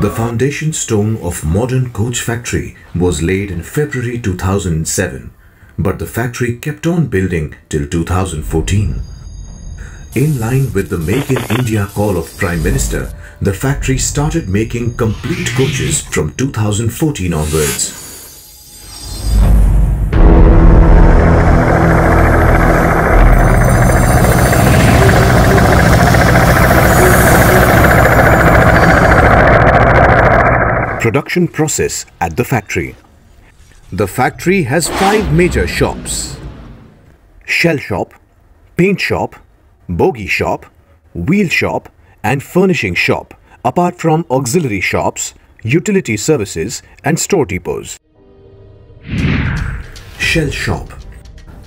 The foundation stone of modern coach factory was laid in February 2007, but the factory kept on building till 2014. In line with the Make in India call of Prime Minister, the factory started making complete coaches from 2014 onwards. Production process at the factory. The factory has five major shops. Shell shop, paint shop, bogie shop, wheel shop and furnishing shop apart from auxiliary shops, utility services and store depots. Shell shop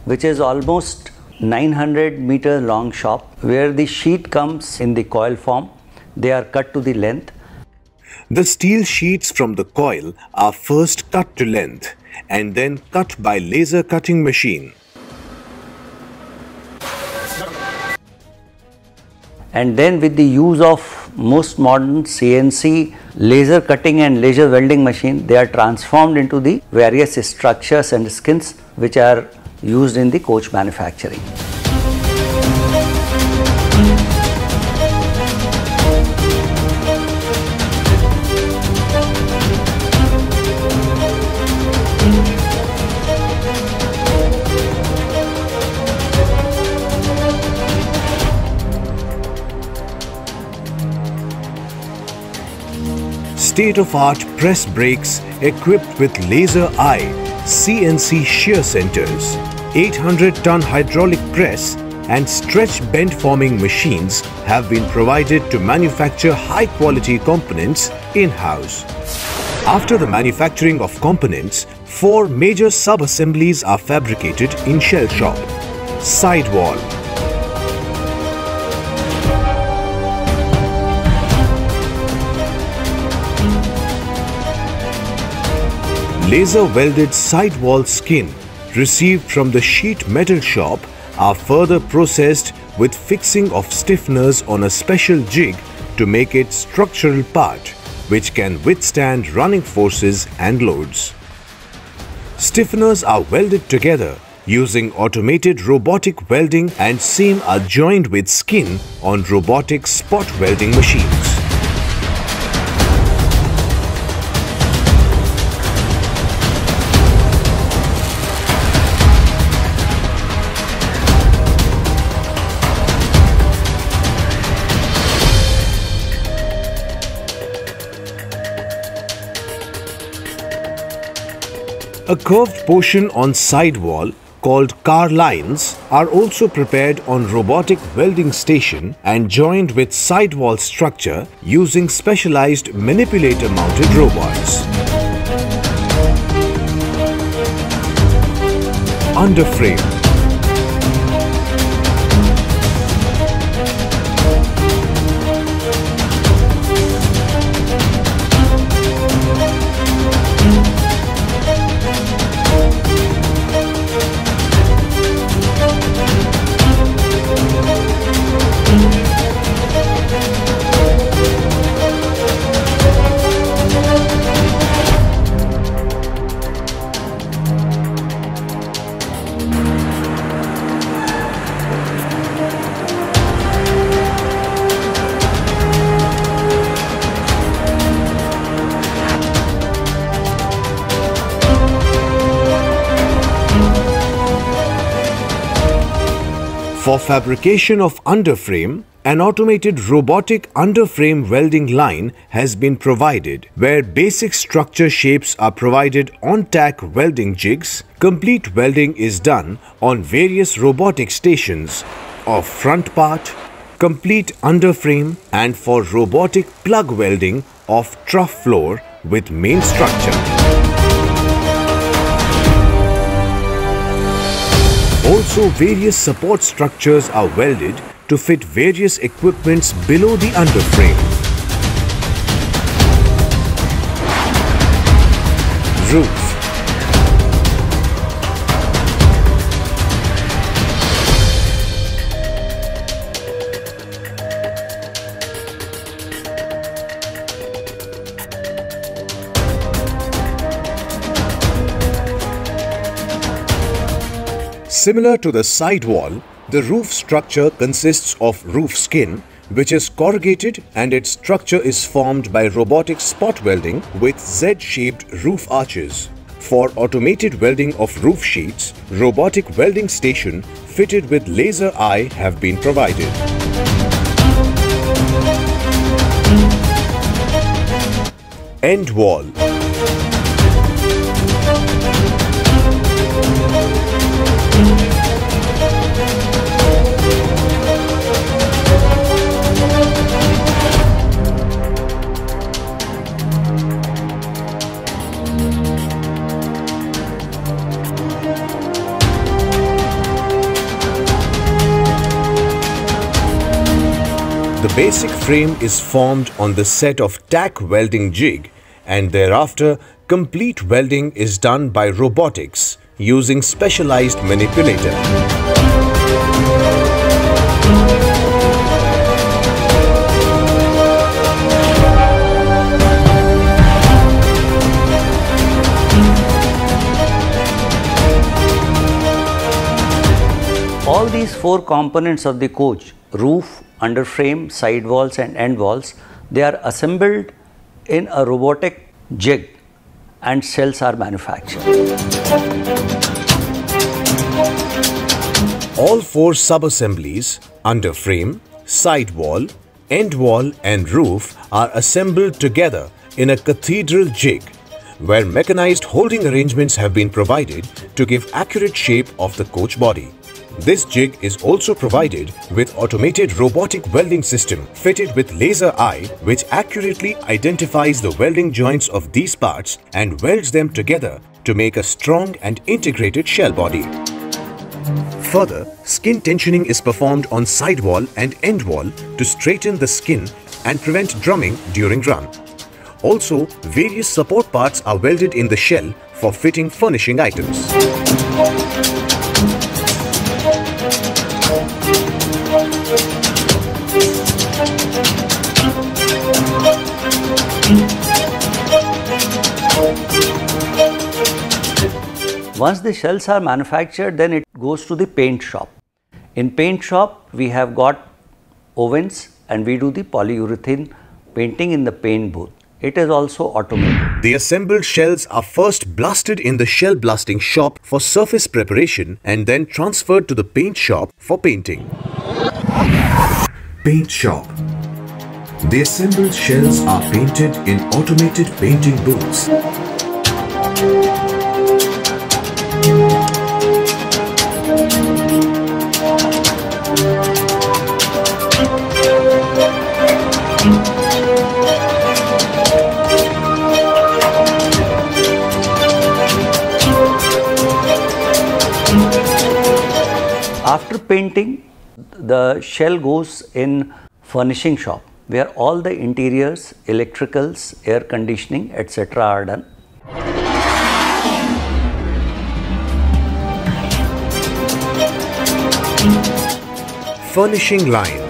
which is almost 900 meter long shop where the sheet comes in the coil form. They are cut to the length. The steel sheets from the coil are first cut to length and then cut by laser cutting machine. And then with the use of most modern CNC laser cutting and laser welding machine, they are transformed into the various structures and skins which are used in the coach manufacturing. State-of-art press brakes equipped with laser eye CNC shear centers, 800-ton hydraulic press and stretch bend forming machines have been provided to manufacture high-quality components in-house. After the manufacturing of components, four major sub-assemblies are fabricated in shell shop. Sidewall, Laser welded sidewall skin received from the sheet metal shop are further processed with fixing of stiffeners on a special jig to make it structural part which can withstand running forces and loads. Stiffeners are welded together using automated robotic welding and seam are joined with skin on robotic spot welding machines. A curved portion on sidewall called car lines are also prepared on robotic welding station and joined with sidewall structure using specialized manipulator mounted robots. Underframe For fabrication of underframe, an automated robotic underframe welding line has been provided where basic structure shapes are provided on tack welding jigs. Complete welding is done on various robotic stations of front part, complete underframe and for robotic plug welding of trough floor with main structure. Also, various support structures are welded to fit various equipments below the underframe. Roof Similar to the side wall, the roof structure consists of roof skin which is corrugated and its structure is formed by robotic spot welding with Z-shaped roof arches. For automated welding of roof sheets, robotic welding station fitted with laser eye have been provided. End wall Basic frame is formed on the set of tack welding jig and thereafter complete welding is done by robotics using specialized manipulator. All these four components of the coach, roof, underframe, side walls and end walls, they are assembled in a robotic jig and cells are manufactured. All four sub-assemblies, underframe, side wall, end wall and roof are assembled together in a cathedral jig where mechanized holding arrangements have been provided to give accurate shape of the coach body. This jig is also provided with automated robotic welding system fitted with laser eye which accurately identifies the welding joints of these parts and welds them together to make a strong and integrated shell body. Further, skin tensioning is performed on side wall and end wall to straighten the skin and prevent drumming during run. Also, various support parts are welded in the shell for fitting furnishing items. Once the shells are manufactured, then it goes to the paint shop. In paint shop, we have got ovens and we do the polyurethane painting in the paint booth. It is also automated. The assembled shells are first blasted in the shell blasting shop for surface preparation and then transferred to the paint shop for painting. Paint shop. The assembled shells are painted in automated painting booths. After painting, the shell goes in furnishing shop where all the interiors, electricals, air conditioning, etc. are done. Furnishing line.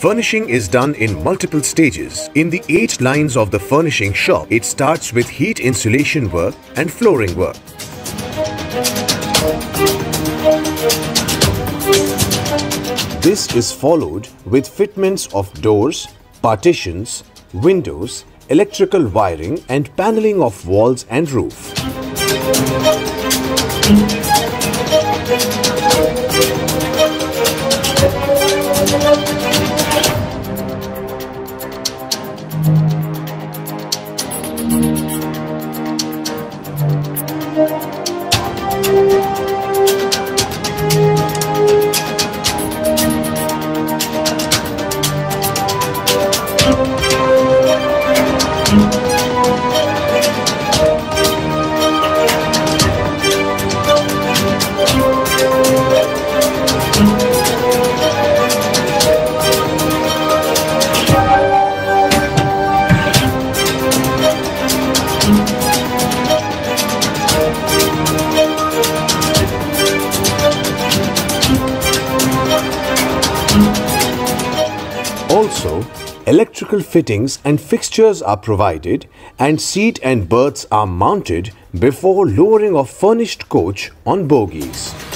Furnishing is done in multiple stages. In the eight lines of the furnishing shop, it starts with heat insulation work and flooring work. This is followed with fitments of doors, partitions, windows, electrical wiring and paneling of walls and roof. Electrical fittings and fixtures are provided and seat and berths are mounted before lowering of furnished coach on bogies.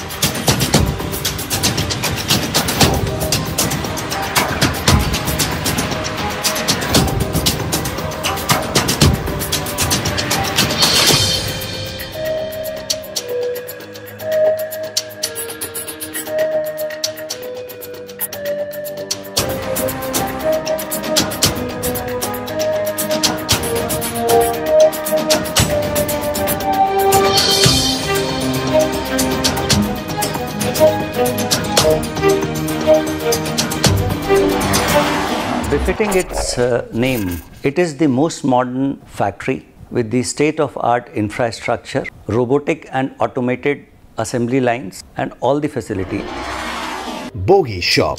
Befitting its uh, name, it is the most modern factory with the state of art infrastructure, robotic and automated assembly lines, and all the facilities. Bogie Shop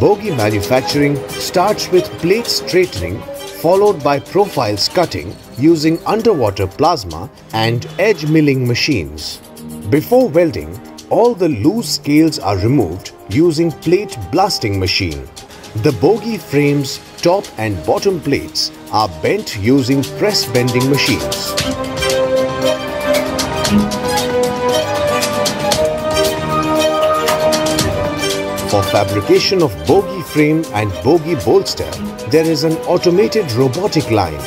Bogie manufacturing starts with plate straightening followed by profiles cutting using underwater plasma and edge milling machines. Before welding, all the loose scales are removed using plate blasting machine. The bogie frames top and bottom plates are bent using press bending machines. For fabrication of bogie frame and bogie bolster, there is an automated robotic line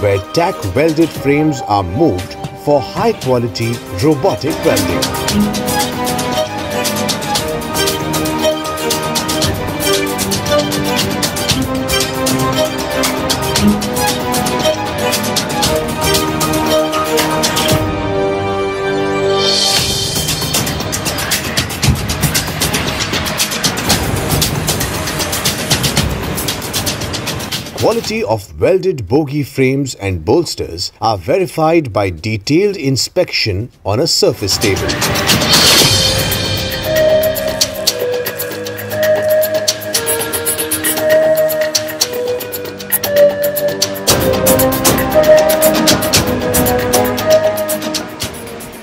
where tack welded frames are moved for high quality robotic welding. Quality of welded bogie frames and bolsters are verified by detailed inspection on a surface table.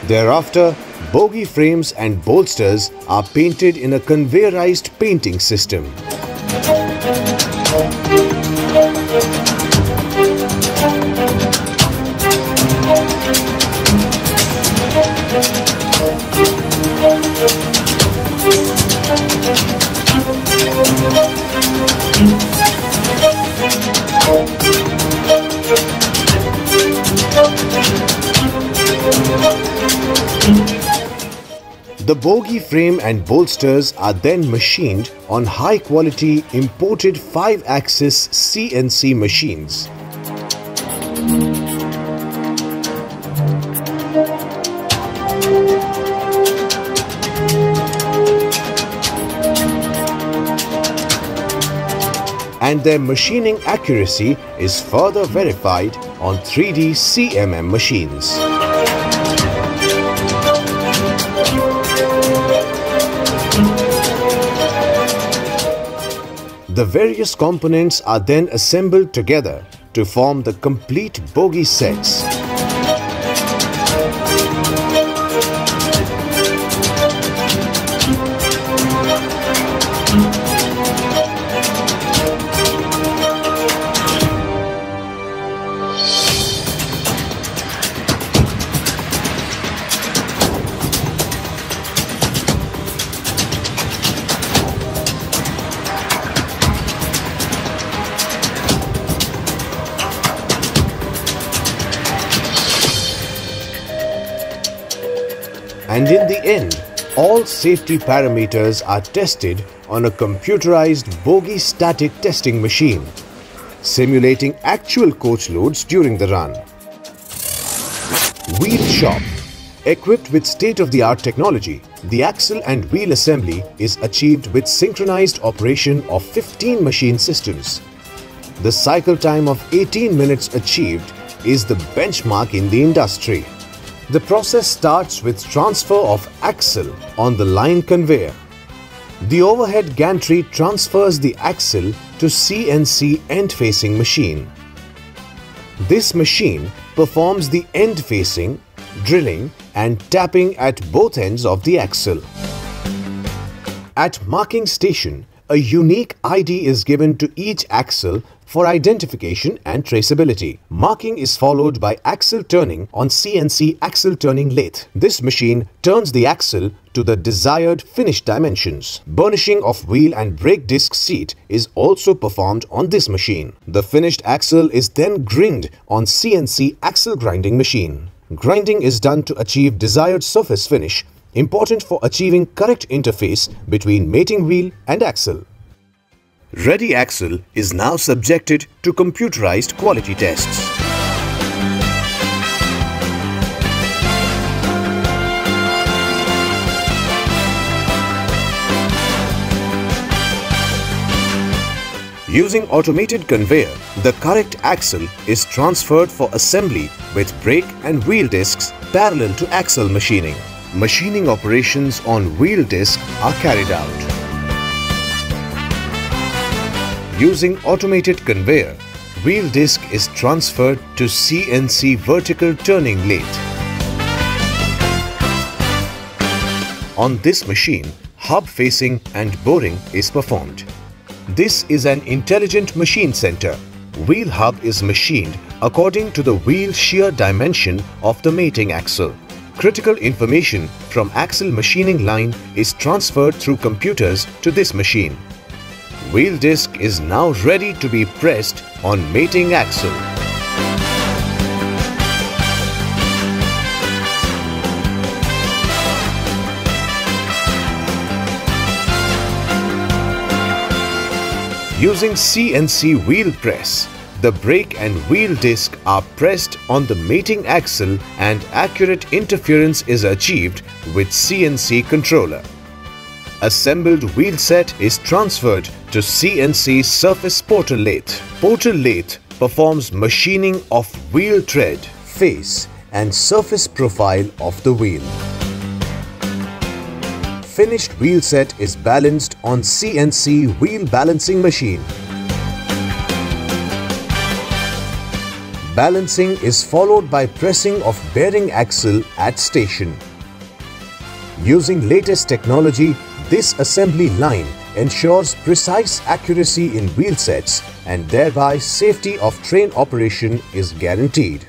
Thereafter, bogie frames and bolsters are painted in a conveyorized painting system. The bogie frame and bolsters are then machined on high quality imported 5 axis CNC machines. And their machining accuracy is further verified on 3D CMM machines. The various components are then assembled together to form the complete bogie sets. And in the end, all safety parameters are tested on a computerized bogie static testing machine, simulating actual coach loads during the run. Wheel Shop Equipped with state-of-the-art technology, the axle and wheel assembly is achieved with synchronized operation of 15 machine systems. The cycle time of 18 minutes achieved is the benchmark in the industry. The process starts with transfer of axle on the line conveyor. The overhead gantry transfers the axle to CNC end-facing machine. This machine performs the end-facing, drilling and tapping at both ends of the axle. At marking station, a unique ID is given to each axle for identification and traceability. Marking is followed by axle turning on CNC axle turning lathe. This machine turns the axle to the desired finished dimensions. Burnishing of wheel and brake disc seat is also performed on this machine. The finished axle is then grind on CNC axle grinding machine. Grinding is done to achieve desired surface finish, important for achieving correct interface between mating wheel and axle. Ready axle is now subjected to computerized quality tests. Using automated conveyor, the correct axle is transferred for assembly with brake and wheel discs parallel to axle machining. Machining operations on wheel disc are carried out. Using automated conveyor, wheel disc is transferred to CNC vertical turning lathe. On this machine, hub facing and boring is performed. This is an intelligent machine center. Wheel hub is machined according to the wheel shear dimension of the mating axle. Critical information from axle machining line is transferred through computers to this machine. Wheel disc is now ready to be pressed on mating axle. Using CNC wheel press, the brake and wheel disc are pressed on the mating axle and accurate interference is achieved with CNC controller. Assembled wheel set is transferred to CNC surface portal lathe. Portal lathe performs machining of wheel tread, face and surface profile of the wheel finished wheel set is balanced on CNC wheel balancing machine. Balancing is followed by pressing of bearing axle at station. Using latest technology, this assembly line ensures precise accuracy in wheel sets and thereby safety of train operation is guaranteed.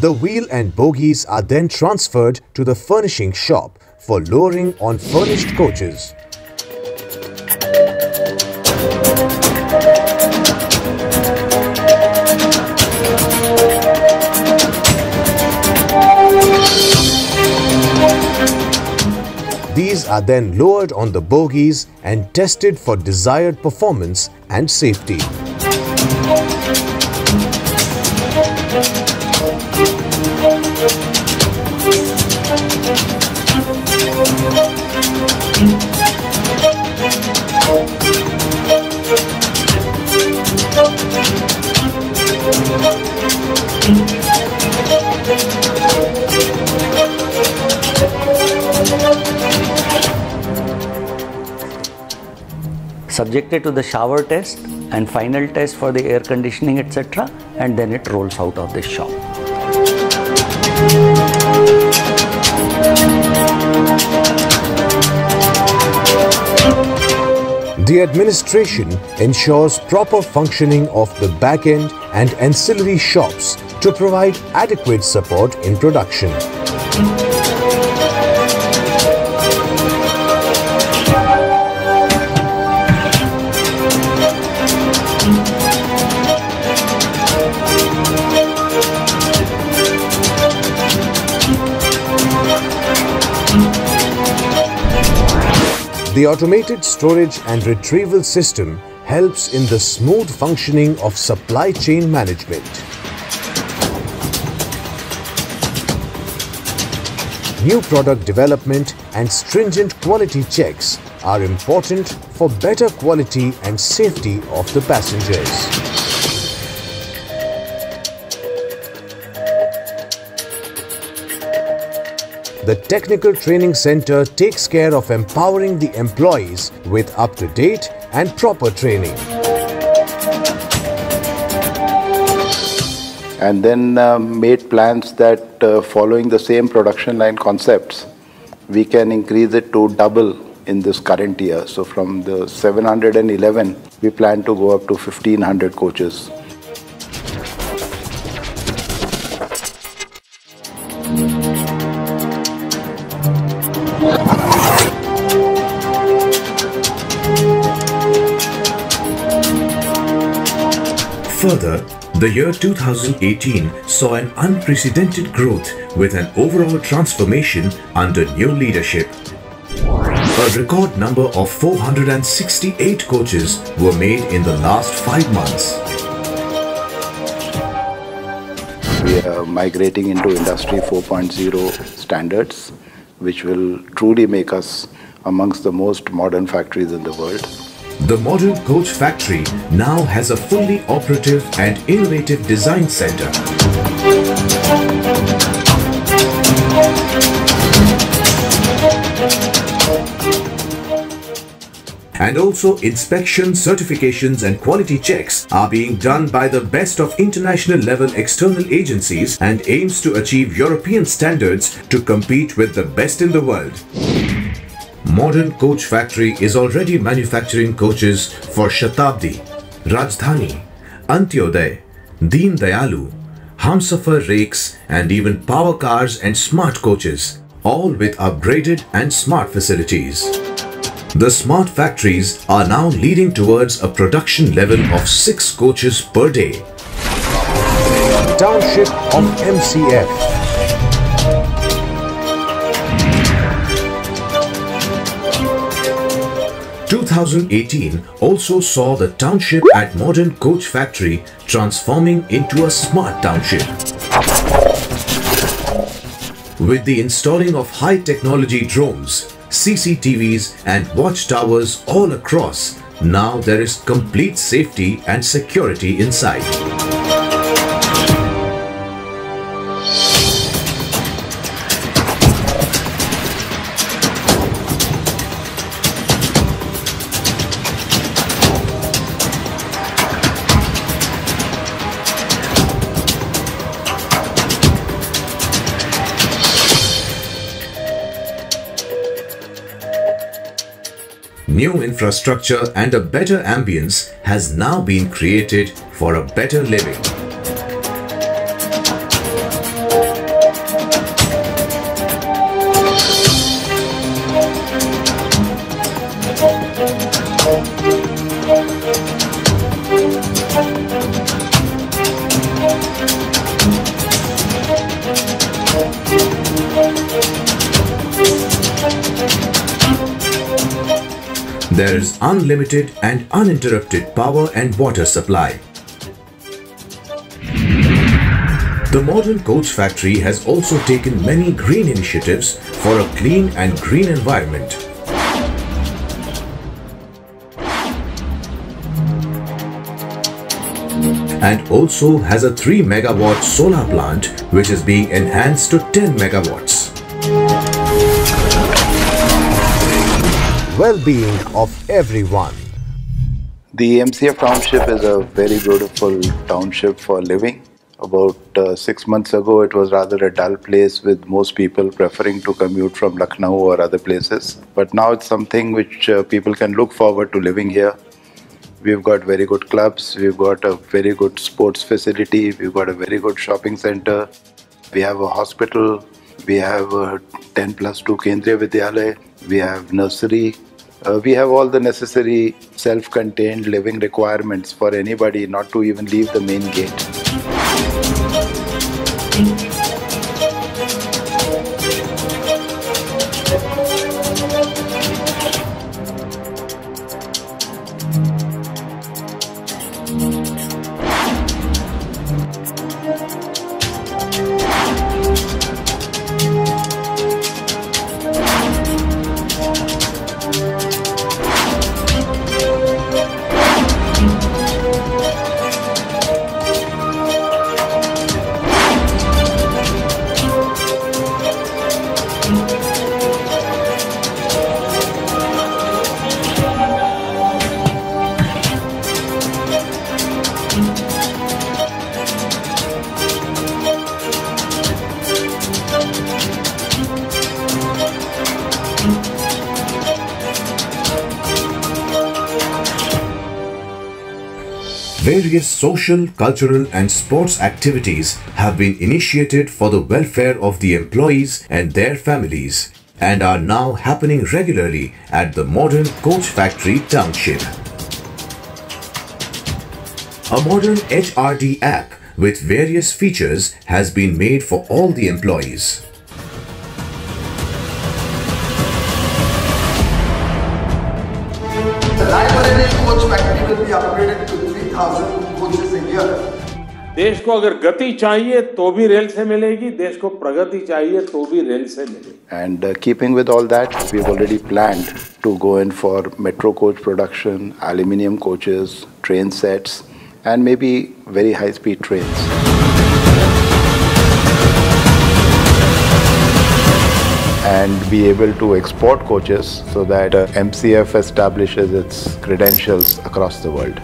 The wheel and bogies are then transferred to the furnishing shop for lowering on furnished coaches. These are then lowered on the bogies and tested for desired performance and safety. Subjected to the shower test and final test for the air conditioning etc and then it rolls out of the shop. The administration ensures proper functioning of the back-end and ancillary shops to provide adequate support in production. The automated storage and retrieval system helps in the smooth functioning of supply chain management. New product development and stringent quality checks are important for better quality and safety of the passengers. The Technical Training Center takes care of empowering the employees with up-to-date and proper training. And then uh, made plans that uh, following the same production line concepts, we can increase it to double in this current year. So from the 711, we plan to go up to 1500 coaches. Further, the year 2018 saw an unprecedented growth with an overall transformation under new leadership. A record number of 468 coaches were made in the last five months. We are migrating into Industry 4.0 standards, which will truly make us amongst the most modern factories in the world. The modern coach factory now has a fully operative and innovative design center. And also inspection, certifications and quality checks are being done by the best of international level external agencies and aims to achieve European standards to compete with the best in the world. Modern Coach Factory is already manufacturing coaches for Shatabdi, Rajdhani, Antyoday, Deen Dayalu, Humsafar rakes and even power cars and smart coaches, all with upgraded and smart facilities. The smart factories are now leading towards a production level of 6 coaches per day. Township of MCF 2018 also saw the township at Modern Coach Factory transforming into a smart township. With the installing of high technology drones, CCTVs and watchtowers all across, now there is complete safety and security inside. Infrastructure and a better ambience has now been created for a better living. There is unlimited and uninterrupted power and water supply. The modern coach factory has also taken many green initiatives for a clean and green environment. And also has a 3 megawatt solar plant which is being enhanced to 10 megawatts. Well-being of everyone. The MCF township is a very beautiful township for living. About uh, six months ago, it was rather a dull place with most people preferring to commute from Lucknow or other places. But now it's something which uh, people can look forward to living here. We've got very good clubs, we've got a very good sports facility, we've got a very good shopping center, we have a hospital, we have a 10 plus 2 Kendriya Vidyalaya, we have nursery, uh, we have all the necessary self-contained living requirements for anybody not to even leave the main gate. Various social, cultural and sports activities have been initiated for the welfare of the employees and their families and are now happening regularly at the modern coach factory township. A modern HRD app with various features has been made for all the employees. Raebareli coach factory will be upgraded to thousand coaches a year. देश को अगर गति चाहिए तो भी rail से मिलेगी देश को प्रगति चाहिए तो भी रेल से मिलेगी and keeping with all that we have already plan to go in for metro coach production aluminium coaches train sets and may be very high speed trains and be able to export coaches so that uh, MCF establishes its credentials across the world.